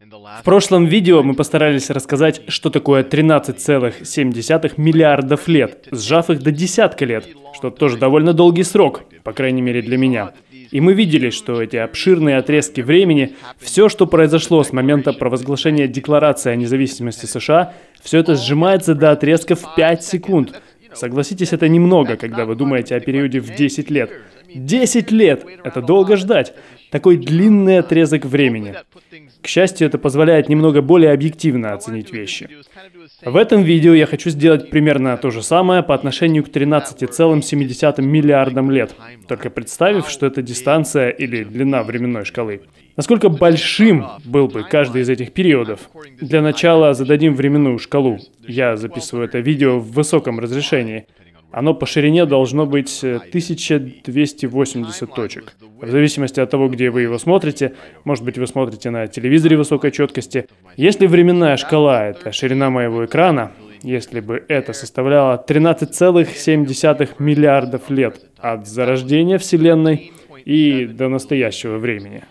В прошлом видео мы постарались рассказать, что такое 13,7 миллиардов лет, сжав их до десятка лет, что тоже довольно долгий срок, по крайней мере для меня. И мы видели, что эти обширные отрезки времени, все, что произошло с момента провозглашения Декларации о независимости США, все это сжимается до отрезка в 5 секунд. Согласитесь, это немного, когда вы думаете о периоде в 10 лет. 10 лет! Это долго ждать. Такой длинный отрезок времени. К счастью, это позволяет немного более объективно оценить вещи. В этом видео я хочу сделать примерно то же самое по отношению к 13,7 миллиардам лет, только представив, что это дистанция или длина временной шкалы. Насколько большим был бы каждый из этих периодов? Для начала зададим временную шкалу. Я записываю это видео в высоком разрешении. Оно по ширине должно быть 1280 э, точек. В зависимости от того, где вы его смотрите, может быть, вы смотрите на телевизоре высокой четкости. Если временная шкала — это ширина моего экрана, если бы это составляло 13,7 миллиардов лет от зарождения Вселенной и до настоящего времени.